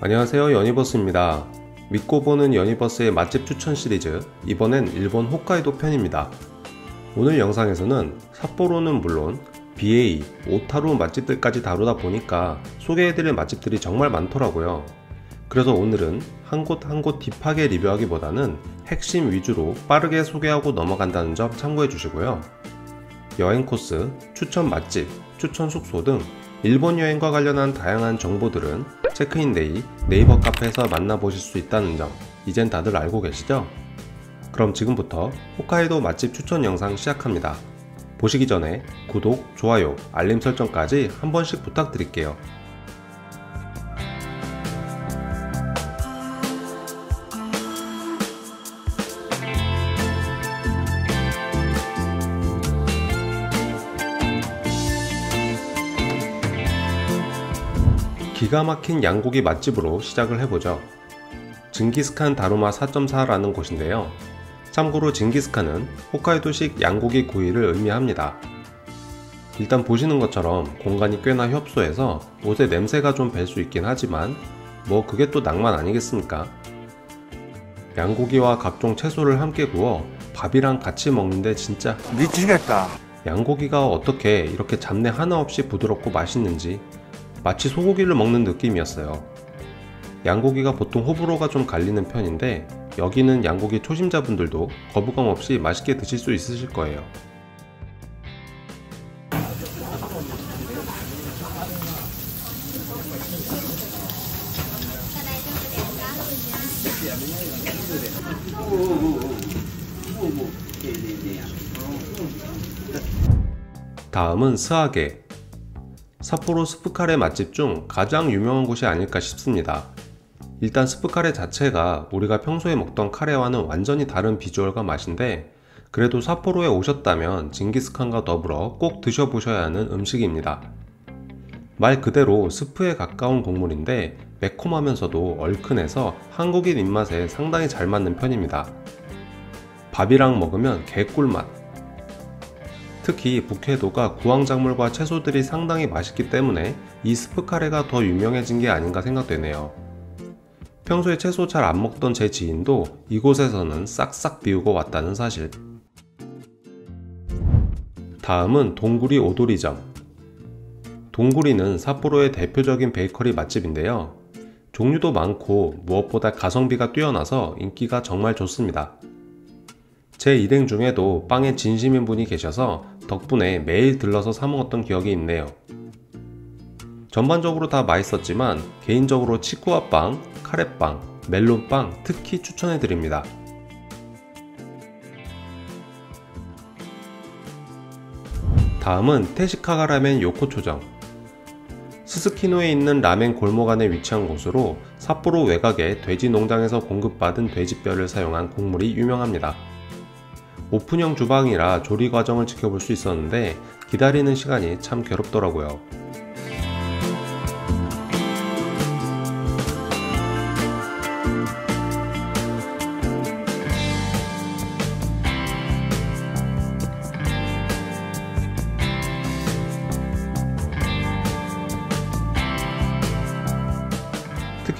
안녕하세요 연희버스입니다. 믿고 보는 연희버스의 맛집 추천 시리즈 이번엔 일본 홋카이도 편입니다. 오늘 영상에서는 삿포로는 물론 BA, 오타루 맛집들까지 다루다 보니까 소개해드릴 맛집들이 정말 많더라고요. 그래서 오늘은 한 곳 한 곳 딥하게 리뷰하기보다는 핵심 위주로 빠르게 소개하고 넘어간다는 점 참고해 주시고요. 여행 코스, 추천 맛집, 추천 숙소 등 일본 여행과 관련한 다양한 정보들은 체크인 데이 네이버 카페에서 만나보실 수 있다는 점 이젠 다들 알고 계시죠? 그럼 지금부터 홋카이도 맛집 추천 영상 시작합니다. 보시기 전에 구독, 좋아요, 알림 설정까지 한 번씩 부탁드릴게요. 기가 막힌 양고기 맛집으로 시작을 해보죠. 징기스칸 다루마 4.4라는 곳인데요. 참고로 징기스칸은 홋카이도식 양고기 구이를 의미합니다. 일단 보시는 것처럼 공간이 꽤나 협소해서 옷에 냄새가 좀배수 있긴 하지만 뭐 그게 또 낭만 아니겠습니까? 양고기와 각종 채소를 함께 구워 밥이랑 같이 먹는데 진짜 미치겠다. 양고기가 어떻게 이렇게 잡내 하나 없이 부드럽고 맛있는지 마치 소고기를 먹는 느낌이었어요. 양고기가 보통 호불호가 좀 갈리는 편인데 여기는 양고기 초심자분들도 거부감 없이 맛있게 드실 수 있으실 거예요. 다음은 스하게 삿포로 스프카레 맛집 중 가장 유명한 곳이 아닐까 싶습니다. 일단 스프 카레 자체가 우리가 평소에 먹던 카레와는 완전히 다른 비주얼과 맛인데 그래도 삿포로에 오셨다면 징기스칸과 더불어 꼭 드셔보셔야 하는 음식입니다. 말 그대로 스프에 가까운 국물인데 매콤하면서도 얼큰해서 한국인 입맛에 상당히 잘 맞는 편입니다. 밥이랑 먹으면 개꿀맛, 특히 북해도가 구황작물과 채소들이 상당히 맛있기 때문에 이 스프 카레가 더 유명해진 게 아닌가 생각되네요. 평소에 채소 잘 안 먹던 제 지인도 이곳에서는 싹싹 비우고 왔다는 사실. 다음은 동구리 오도리점. 동구리는 삿포로의 대표적인 베이커리 맛집인데요. 종류도 많고 무엇보다 가성비가 뛰어나서 인기가 정말 좋습니다. 제 일행 중에도 빵에 진심인 분이 계셔서 덕분에 매일 들러서 사먹었던 기억이 있네요. 전반적으로 다 맛있었지만 개인적으로 치쿠아빵, 카레빵, 멜론빵 특히 추천해드립니다. 다음은 테시카가 라멘 요코초정 스스키노에 있는 라멘 골목 안에 위치한 곳으로 삿포로 외곽의 돼지 농장에서 공급받은 돼지뼈를 사용한 국물이 유명합니다. 오픈형 주방이라 조리 과정을 지켜볼 수 있었는데 기다리는 시간이 참 괴롭더라고요.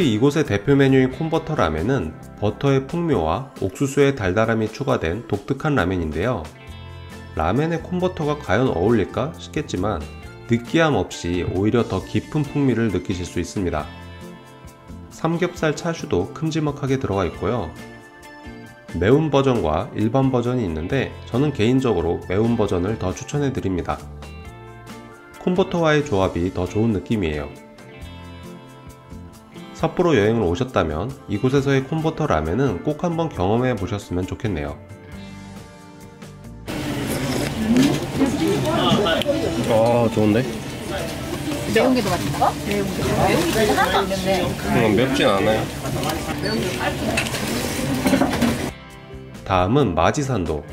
특히 이곳의 대표 메뉴인 콘버터 라멘은 버터의 풍미와 옥수수의 달달함이 추가된 독특한 라멘인데요. 라멘에 콘버터가 과연 어울릴까 싶겠지만 느끼함 없이 오히려 더 깊은 풍미를 느끼실 수 있습니다. 삼겹살 차슈도 큼지막하게 들어가 있고요. 매운 버전과 일반 버전이 있는데 저는 개인적으로 매운 버전을 더 추천해 드립니다. 콘버터와의 조합이 더 좋은 느낌이에요. 삿포로 여행을 오셨다면 이곳에서의 콤버터 라면은 꼭 한번 경험해 보셨으면 좋겠네요. 아 좋은데? 매운 게 더 맛있어? 매운 게 매운 게 하나도 안 맵네. 음, 맵진 않아요. 다음은 마지산도.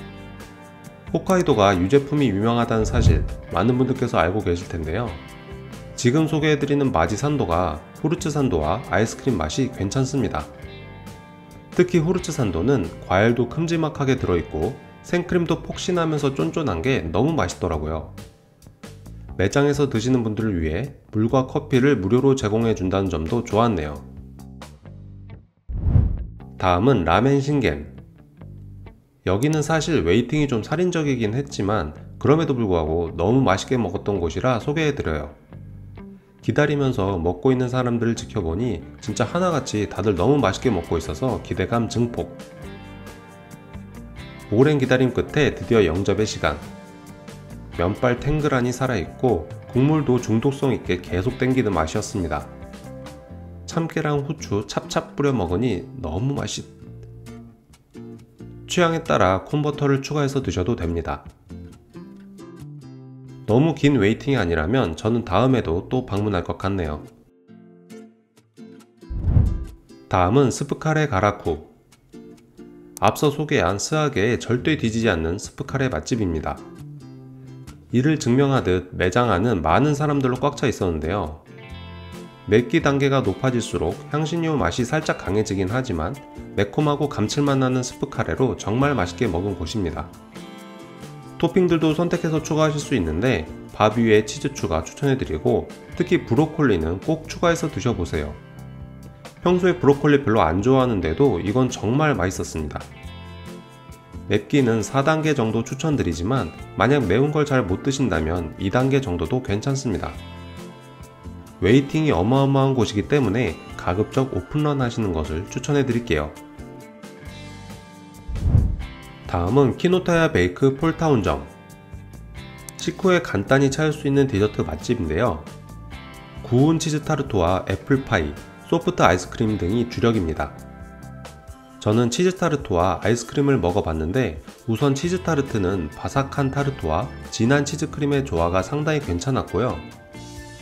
홋카이도가 유제품이 유명하다는 사실 많은 분들께서 알고 계실 텐데요. 지금 소개해드리는 마지 산도가 후르츠 산도와 아이스크림 맛이 괜찮습니다. 특히 후르츠 산도는 과일도 큼지막하게 들어있고 생크림도 폭신하면서 쫀쫀한 게 너무 맛있더라고요. 매장에서 드시는 분들을 위해 물과 커피를 무료로 제공해 준다는 점도 좋았네요. 다음은 라멘 신겐. 여기는 사실 웨이팅이 좀 살인적이긴 했지만 그럼에도 불구하고 너무 맛있게 먹었던 곳이라 소개해드려요. 기다리면서 먹고 있는 사람들을 지켜보니 진짜 하나같이 다들 너무 맛있게 먹고 있어서 기대감 증폭. 오랜 기다림 끝에 드디어 영접의 시간. 면발 탱글하니 살아있고 국물도 중독성 있게 계속 땡기는 맛이었습니다. 참깨랑 후추 찹찹 뿌려 먹으니 너무 맛있. 취향에 따라 콘버터를 추가해서 드셔도 됩니다. 너무 긴 웨이팅이 아니라면 저는 다음에도 또 방문할 것 같네요. 다음은 스프카레 가라쿠. 앞서 소개한 스아게에 절대 뒤지지 않는 스프카레 맛집입니다. 이를 증명하듯 매장 안은 많은 사람들로 꽉 차 있었는데요. 맵기 단계가 높아질수록 향신료 맛이 살짝 강해지긴 하지만 매콤하고 감칠맛 나는 스프카레로 정말 맛있게 먹은 곳입니다. 토핑들도 선택해서 추가하실 수 있는데 밥 위에 치즈 추가 추천해드리고 특히 브로콜리는 꼭 추가해서 드셔보세요. 평소에 브로콜리 별로 안 좋아하는데도 이건 정말 맛있었습니다. 맵기는 4단계 정도 추천드리지만 만약 매운 걸 잘 못 드신다면 2단계 정도도 괜찮습니다. 웨이팅이 어마어마한 곳이기 때문에 가급적 오픈런 하시는 것을 추천해 드릴게요. 다음은 키노토야 베이크 폴타운점 식후에 간단히 찾을 수 있는 디저트 맛집인데요. 구운 치즈 타르트와 애플파이, 소프트 아이스크림 등이 주력입니다. 저는 치즈 타르트와 아이스크림을 먹어봤는데 우선 치즈 타르트는 바삭한 타르트와 진한 치즈크림의 조화가 상당히 괜찮았고요.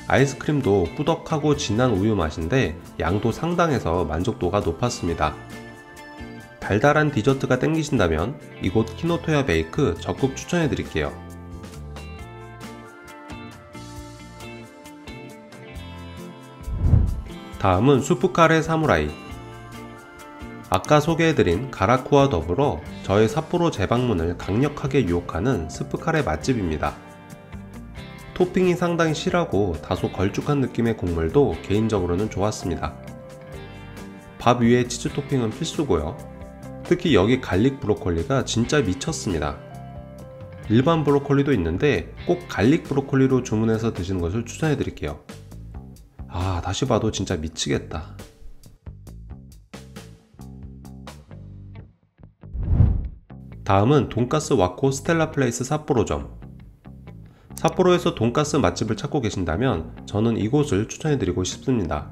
아이스크림도 꾸덕하고 진한 우유 맛인데 양도 상당해서 만족도가 높았습니다. 달달한 디저트가 땡기신다면 이곳 키노토야 베이크 적극 추천해 드릴게요. 다음은 수프카레 사무라이 아까 소개해드린 가라쿠와 더불어 저의 삿포로 재방문을 강력하게 유혹하는 스프카레 맛집입니다. 토핑이 상당히 실하고 다소 걸쭉한 느낌의 국물도 개인적으로는 좋았습니다. 밥 위에 치즈 토핑은 필수고요. 특히 여기 garlic 브로콜리가 진짜 미쳤습니다. 일반 브로콜리도 있는데 꼭 garlic 브로콜리로 주문해서 드시는 것을 추천해 드릴게요. 아, 다시 봐도 진짜 미치겠다. 다음은 돈가스 와코 스텔라 플레이스 삿포로점. 삿포로에서 돈가스 맛집을 찾고 계신다면 저는 이곳을 추천해 드리고 싶습니다.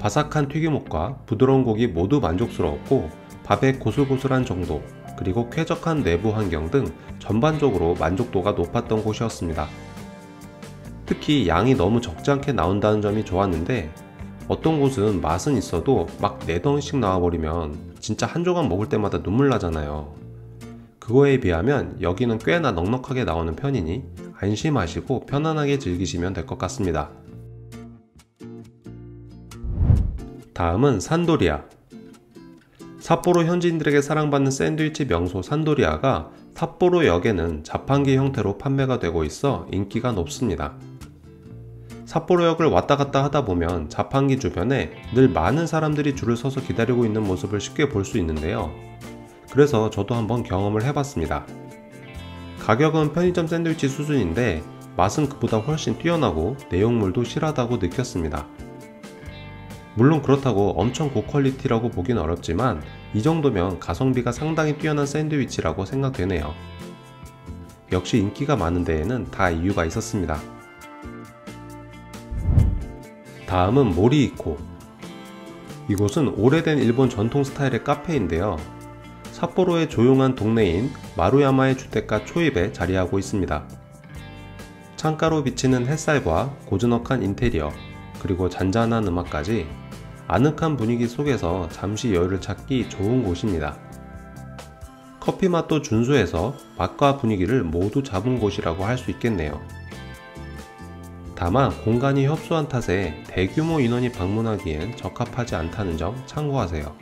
바삭한 튀김옷과 부드러운 고기 모두 만족스러웠고 밥의 고슬고슬한 정도, 그리고 쾌적한 내부 환경 등 전반적으로 만족도가 높았던 곳이었습니다. 특히 양이 너무 적지 않게 나온다는 점이 좋았는데 어떤 곳은 맛은 있어도 막 4덩이씩 나와버리면 진짜 한 조각 먹을 때마다 눈물 나잖아요. 그거에 비하면 여기는 꽤나 넉넉하게 나오는 편이니 안심하시고 편안하게 즐기시면 될 것 같습니다. 다음은 산도리아 삿포로 현지인들에게 사랑받는 샌드위치 명소 산도리아가 삿포로 역에는 자판기 형태로 판매가 되고 있어 인기가 높습니다. 삿포로역을 왔다 갔다 하다 보면 자판기 주변에 늘 많은 사람들이 줄을 서서 기다리고 있는 모습을 쉽게 볼 수 있는데요. 그래서 저도 한번 경험을 해봤습니다. 가격은 편의점 샌드위치 수준인데 맛은 그보다 훨씬 뛰어나고 내용물도 실하다고 느꼈습니다. 물론 그렇다고 엄청 고퀄리티라고 보긴 어렵지만 이 정도면 가성비가 상당히 뛰어난 샌드위치라고 생각되네요. 역시 인기가 많은 데에는 다 이유가 있었습니다. 다음은 모리이코. 이곳은 오래된 일본 전통 스타일의 카페인데요. 삿포로의 조용한 동네인 마루야마의 주택가 초입에 자리하고 있습니다. 창가로 비치는 햇살과 고즈넉한 인테리어, 그리고 잔잔한 음악까지 아늑한 분위기 속에서 잠시 여유를 찾기 좋은 곳입니다. 커피 맛도 준수해서 맛과 분위기를 모두 잡은 곳이라고 할 수 있겠네요. 다만 공간이 협소한 탓에 대규모 인원이 방문하기엔 적합하지 않다는 점 참고하세요.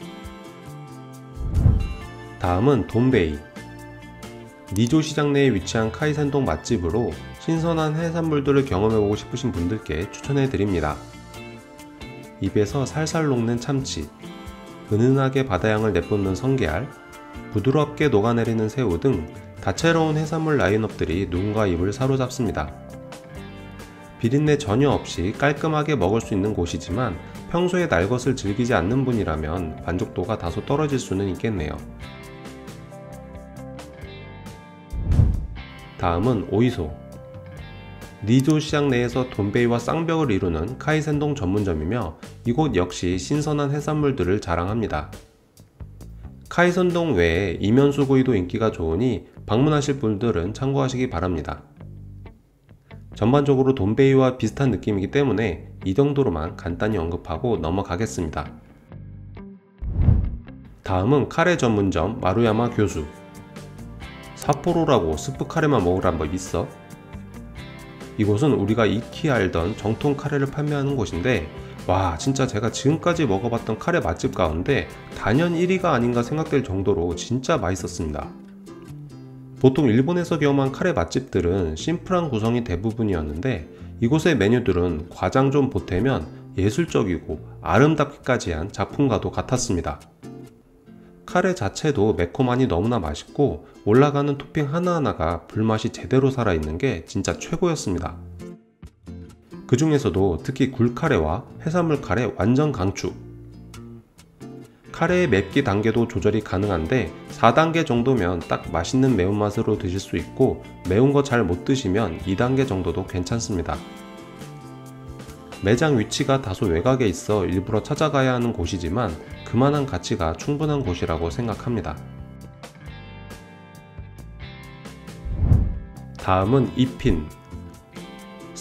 다음은 돈베이. 니조 시장 내에 위치한 카이센동 맛집으로 신선한 해산물들을 경험해보고 싶으신 분들께 추천해드립니다. 입에서 살살 녹는 참치, 은은하게 바다향을 내뿜는 성게알, 부드럽게 녹아내리는 새우 등 다채로운 해산물 라인업들이 누군가 입을 사로잡습니다. 비린내 전혀 없이 깔끔하게 먹을 수 있는 곳이지만 평소에 날 것을 즐기지 않는 분이라면 만족도가 다소 떨어질 수는 있겠네요. 다음은 오이소. 니조 시장 내에서 돈베이와 쌍벽을 이루는 카이센동 전문점이며 이곳 역시 신선한 해산물들을 자랑합니다. 카이센동 외에 이면수구이도 인기가 좋으니 방문하실 분들은 참고하시기 바랍니다. 전반적으로 돈베이와 비슷한 느낌이기 때문에 이 정도로만 간단히 언급하고 넘어가겠습니다. 다음은 카레 전문점 마루야마 교수. 삿포로라고 스프 카레만 먹으란 법 있어? 이곳은 우리가 익히 알던 정통 카레를 판매하는 곳인데 와 진짜 제가 지금까지 먹어봤던 카레 맛집 가운데 단연 1위가 아닌가 생각될 정도로 진짜 맛있었습니다. 보통 일본에서 경험한 카레 맛집들은 심플한 구성이 대부분이었는데 이곳의 메뉴들은 과장 좀 보태면 예술적이고 아름답기까지 한 작품과도 같았습니다. 카레 자체도 매콤하니 너무나 맛있고 올라가는 토핑 하나하나가 불맛이 제대로 살아있는 게 진짜 최고였습니다. 그 중에서도 특히 굴카레와 해산물 카레 완전 강추. 카레의 맵기 단계도 조절이 가능한데 4단계 정도면 딱 맛있는 매운맛으로 드실 수 있고 매운 거 잘 못 드시면 2단계 정도도 괜찮습니다. 매장 위치가 다소 외곽에 있어 일부러 찾아가야 하는 곳이지만 그만한 가치가 충분한 곳이라고 생각합니다. 다음은 이핀.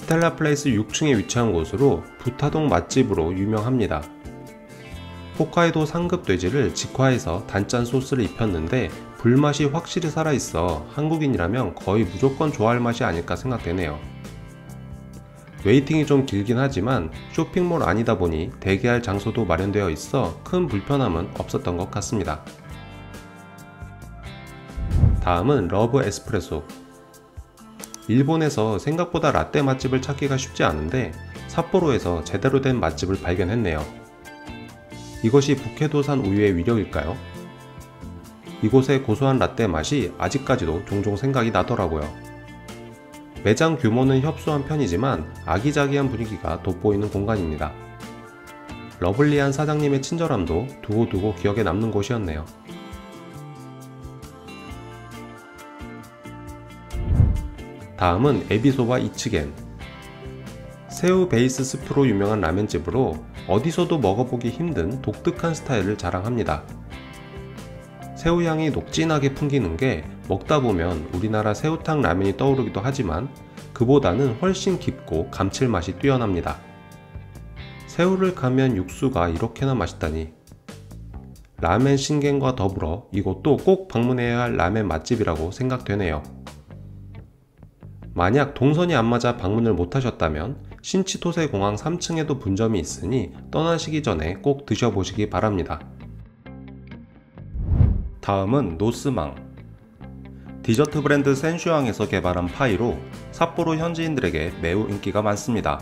스텔라 플레이스 6층에 위치한 곳으로 부타동 맛집으로 유명합니다. 홋카이도 상급 돼지를 직화해서 단짠 소스를 입혔는데 불맛이 확실히 살아있어 한국인이라면 거의 무조건 좋아할 맛이 아닐까 생각되네요. waiting이 좀 길긴 하지만 쇼핑몰 안이다 보니 대기할 장소도 마련되어 있어 큰 불편함은 없었던 것 같습니다. 다음은 러브 에스프레소. 일본에서 생각보다 라떼 맛집을 찾기가 쉽지 않은데 삿포로에서 제대로 된 맛집을 발견했네요. 이것이 북해도산 우유의 위력일까요? 이곳의 고소한 라떼 맛이 아직까지도 종종 생각이 나더라고요. 매장 규모는 협소한 편이지만 아기자기한 분위기가 돋보이는 공간입니다. lovely한 사장님의 친절함도 두고두고 기억에 남는 곳이었네요. 다음은 에비소바 이츠겐. 새우 베이스 스프로 유명한 라면집으로 어디서도 먹어보기 힘든 독특한 스타일을 자랑합니다. 새우향이 녹진하게 풍기는 게 먹다 보면 우리나라 새우탕 라면이 떠오르기도 하지만 그보다는 훨씬 깊고 감칠맛이 뛰어납니다. 새우를 가면 육수가 이렇게나 맛있다니. 라멘 신겐과 더불어 이곳도 꼭 방문해야 할 라멘 맛집이라고 생각되네요. 만약 동선이 안 맞아 방문을 못 하셨다면 신치토세 공항 3층에도 분점이 있으니 떠나시기 전에 꼭 드셔보시기 바랍니다. 다음은 노스망. 디저트 브랜드 센슈앙에서 개발한 파이로 삿포로 현지인들에게 매우 인기가 많습니다.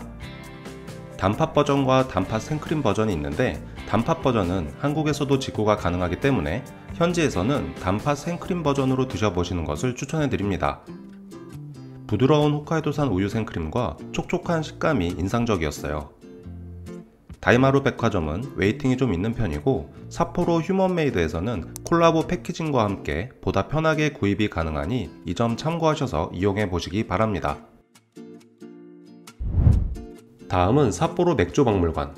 단팥 버전과 단팥 생크림 버전이 있는데 단팥 버전은 한국에서도 직구가 가능하기 때문에 현지에서는 단팥 생크림 버전으로 드셔보시는 것을 추천해드립니다. 부드러운 홋카이도산 우유 생크림과 촉촉한 식감이 인상적이었어요. 다이마루 백화점은 waiting이 좀 있는 편이고 삿포로 휴먼메이드에서는 콜라보 packaging과 함께 보다 편하게 구입이 가능하니 이 점 참고하셔서 이용해 보시기 바랍니다. 다음은 삿포로 맥주 박물관.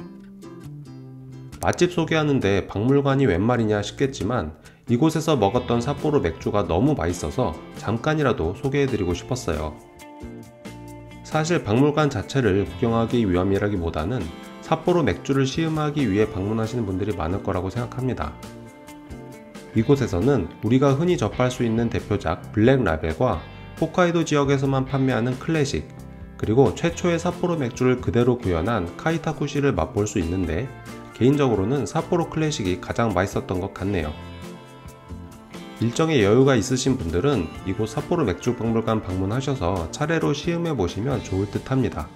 맛집 소개하는데 박물관이 웬 말이냐 싶겠지만 이곳에서 먹었던 삿포로 맥주가 너무 맛있어서 잠깐이라도 소개해드리고 싶었어요. 사실 박물관 자체를 구경하기 위함이라기보다는 삿포로 맥주를 시음하기 위해 방문하시는 분들이 많을 거라고 생각합니다. 이곳에서는 우리가 흔히 접할 수 있는 대표작 블랙 라벨과 홋카이도 지역에서만 판매하는 클래식, 그리고 최초의 삿포로 맥주를 그대로 구현한 카이타쿠시를 맛볼 수 있는데 개인적으로는 삿포로 클래식이 가장 맛있었던 것 같네요. 일정에 여유가 있으신 분들은 이곳 삿포로 맥주박물관 방문하셔서 차례로 시음해 보시면 좋을 듯 합니다.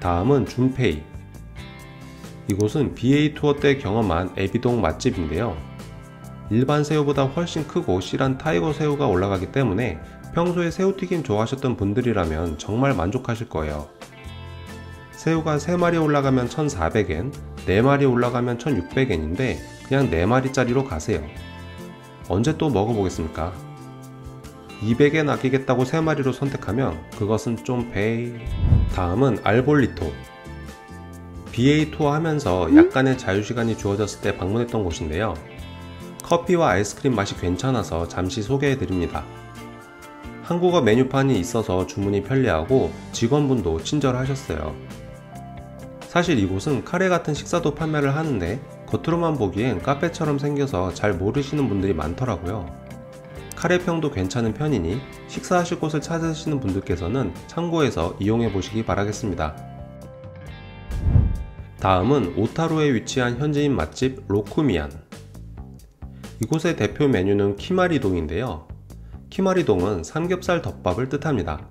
다음은 준페이. 이곳은 비에이 투어 때 경험한 애비동 맛집인데요. 일반 새우보다 훨씬 크고 실한 tiger 새우가 올라가기 때문에 평소에 새우튀김 좋아하셨던 분들이라면 정말 만족하실 거예요. 새우가 3마리 올라가면 1,400엔, 4마리 올라가면 1,600엔인데 그냥 4마리짜리로 가세요. 언제 또 먹어보겠습니까? 200엔 아끼겠다고 3마리로 선택하면 그것은 좀 베이... 다음은 알볼리토. BA 투어 하면서 약간의 자유시간이 주어졌을 때 방문했던 곳인데요. 커피와 아이스크림 맛이 괜찮아서 잠시 소개해 드립니다. 한국어 메뉴판이 있어서 주문이 편리하고 직원분도 친절하셨어요. 사실 이곳은 카레 같은 식사도 판매를 하는데 겉으로만 보기엔 카페처럼 생겨서 잘 모르시는 분들이 많더라고요. 카레평도 괜찮은 편이니 식사하실 곳을 찾으시는 분들께서는 참고해서 이용해 보시기 바라겠습니다. 다음은 오타루에 위치한 현지인 맛집 로쿠미안. 이곳의 대표 메뉴는 키마리동인데요. 키마리동은 삼겹살 덮밥을 뜻합니다.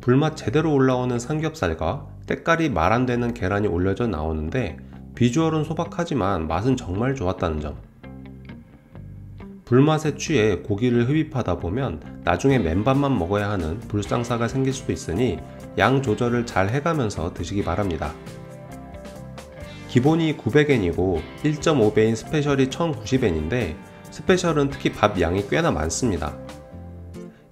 불맛 제대로 올라오는 삼겹살과 때깔이 말 안 되는 계란이 올려져 나오는데 비주얼은 소박하지만 맛은 정말 좋았다는 점. 불맛에 취해 고기를 흡입하다 보면 나중에 맨밥만 먹어야 하는 불상사가 생길 수도 있으니 양 조절을 잘 해가면서 드시기 바랍니다. 기본이 900엔이고 1.5배인 special이 1090엔인데 special은 특히 밥 양이 꽤나 많습니다.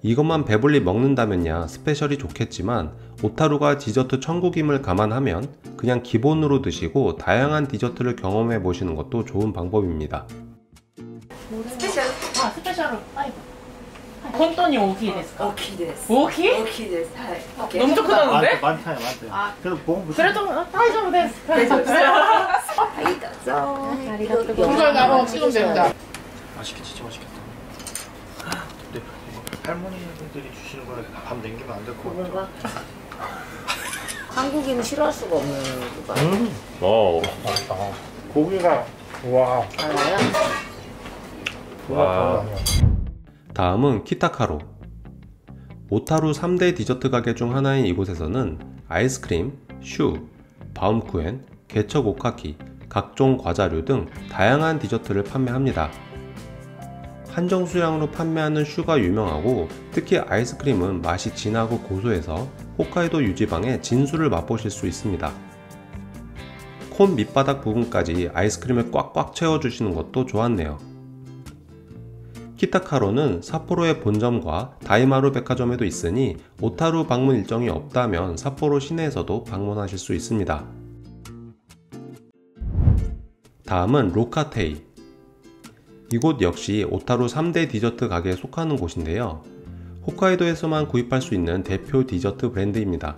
이것만 배불리 먹는다면야 special이 좋겠지만 오타루가 디저트 천국임을 감안하면 그냥 기본으로 드시고 다양한 디저트를 경험해 보시는 것도 좋은 방법입니다. 스페셜. 아, 스페셜. 혼돈이 오기 됐어. 오키 데스. 오키? 오키 데스. 너무 좋다는데? 많다요, 많다요. 그럼 뭐, 봉 그래도 타이좀 데스. 아이다죠. 이걸 나보고 찍으면 된다. 맛있겠지, 진짜 맛있겠다. 근데 뭐, 할머니들이 주시는 거라 밤 남기면 안 될 것 같아. 뭔가 한국인은 싫어할 수가 없는 거 같아요 음, 오, 맛있다. 고기가 와. 알아요? 와. 다음은 키타카로. 오타루 3대 디저트 가게 중 하나인 이곳에서는 아이스크림, 슈, 바움쿠엔, 개척 오카키, 각종 과자류 등 다양한 디저트를 판매합니다. 한정 수량으로 판매하는 슈가 유명하고 특히 아이스크림은 맛이 진하고 고소해서 홋카이도 유지방의 진수를 맛보실 수 있습니다. 콘 밑바닥 부분까지 아이스크림을 꽉꽉 채워주시는 것도 좋았네요. 키타카로는 삿포로의 본점과 다이마루 백화점에도 있으니 오타루 방문 일정이 없다면 삿포로 시내에서도 방문하실 수 있습니다. 다음은 로카테이. 이곳 역시 오타루 3대 디저트 가게에 속하는 곳인데요. 홋카이도에서만 구입할 수 있는 대표 디저트 브랜드입니다.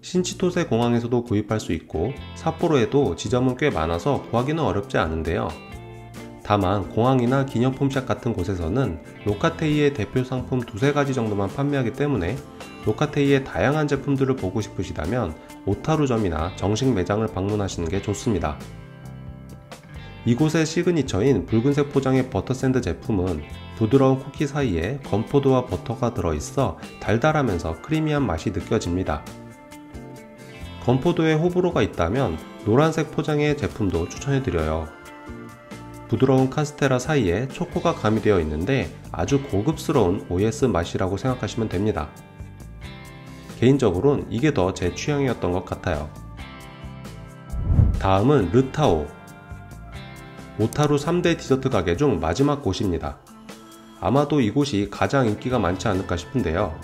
신치토세 공항에서도 구입할 수 있고 삿포로에도 지점은 꽤 많아서 구하기는 어렵지 않은데요. 다만 공항이나 기념품샵 같은 곳에서는 로카테이의 대표 상품 두세 가지 정도만 판매하기 때문에 로카테이의 다양한 제품들을 보고 싶으시다면 오타루점이나 정식 매장을 방문하시는 게 좋습니다. 이곳의 signature인 붉은색 포장의 버터샌드 제품은 부드러운 쿠키 사이에 건포도와 버터가 들어있어 달달하면서 크리미한 맛이 느껴집니다. 건포도에 호불호가 있다면 노란색 포장의 제품도 추천해드려요. 부드러운 카스테라 사이에 초코가 가미되어 있는데 아주 고급스러운 OS 맛이라고 생각하시면 됩니다. 개인적으로는 이게 더 제 취향이었던 것 같아요. 다음은 르타오. 오타루 3대 디저트 가게 중 마지막 곳입니다. 아마도 이곳이 가장 인기가 많지 않을까 싶은데요.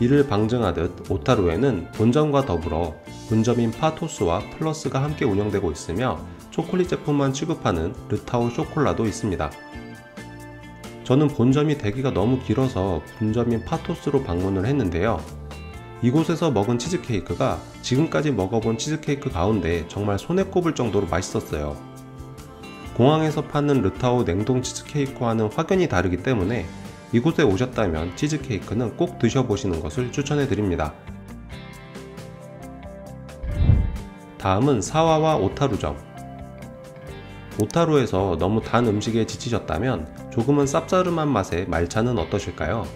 이를 방증하듯 오타루에는 본점과 더불어 분점인 파토스와 플러스가 함께 운영되고 있으며 초콜릿 제품만 취급하는 르타오 쇼콜라도 있습니다. 저는 본점이 대기가 너무 길어서 분점인 파토스로 방문을 했는데요. 이곳에서 먹은 치즈케이크가 지금까지 먹어본 치즈케이크 가운데 정말 손에 꼽을 정도로 맛있었어요. 공항에서 파는 르타오 냉동 치즈케이크와는 확연히 다르기 때문에 이곳에 오셨다면 치즈케이크는 꼭 드셔보시는 것을 추천해 드립니다. 다음은 사와와 오타루점. 오타루에서 너무 단 음식에 지치셨다면 조금은 쌉싸름한 맛의 말차는 어떠실까요?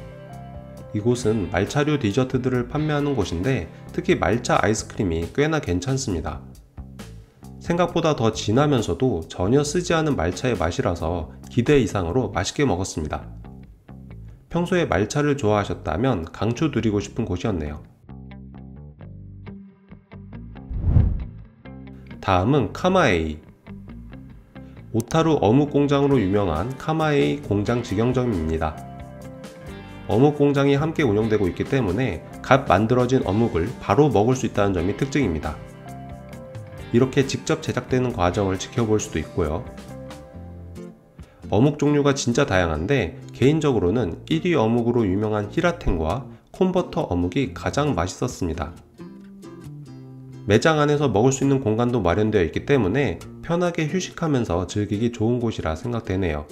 이곳은 말차류 디저트들을 판매하는 곳인데 특히 말차 아이스크림이 꽤나 괜찮습니다. 생각보다 더 진하면서도 전혀 쓰지 않은 말차의 맛이라서 기대 이상으로 맛있게 먹었습니다. 평소에 말차를 좋아하셨다면 강추 드리고 싶은 곳이었네요. 다음은 카마에이. 오타루 어묵 공장으로 유명한 카마에이 공장 직영점입니다. 어묵 공장이 함께 운영되고 있기 때문에 갓 만들어진 어묵을 바로 먹을 수 있다는 점이 특징입니다. 이렇게 직접 제작되는 과정을 지켜볼 수도 있고요. 어묵 종류가 진짜 다양한데 개인적으로는 1위 어묵으로 유명한 히라텐과 콘버터 어묵이 가장 맛있었습니다. 매장 안에서 먹을 수 있는 공간도 마련되어 있기 때문에 편하게 휴식하면서 즐기기 좋은 곳이라 생각되네요.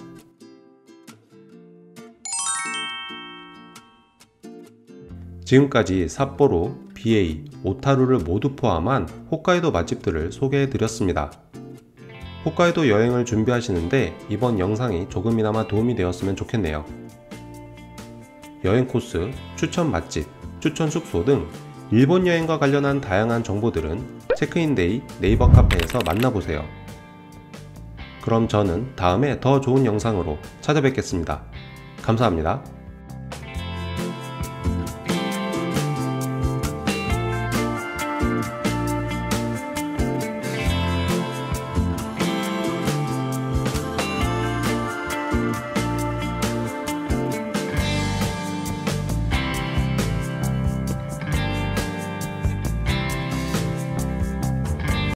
지금까지 삿포로, BA, 오타루를 모두 포함한 홋카이도 맛집들을 소개해 드렸습니다. 홋카이도 여행을 준비하시는데 이번 영상이 조금이나마 도움이 되었으면 좋겠네요. 여행 코스, 추천 맛집, 추천 숙소 등 일본 여행과 관련한 다양한 정보들은 체크인데이 네이버 카페에서 만나보세요. 그럼 저는 다음에 더 좋은 영상으로 찾아뵙겠습니다. 감사합니다.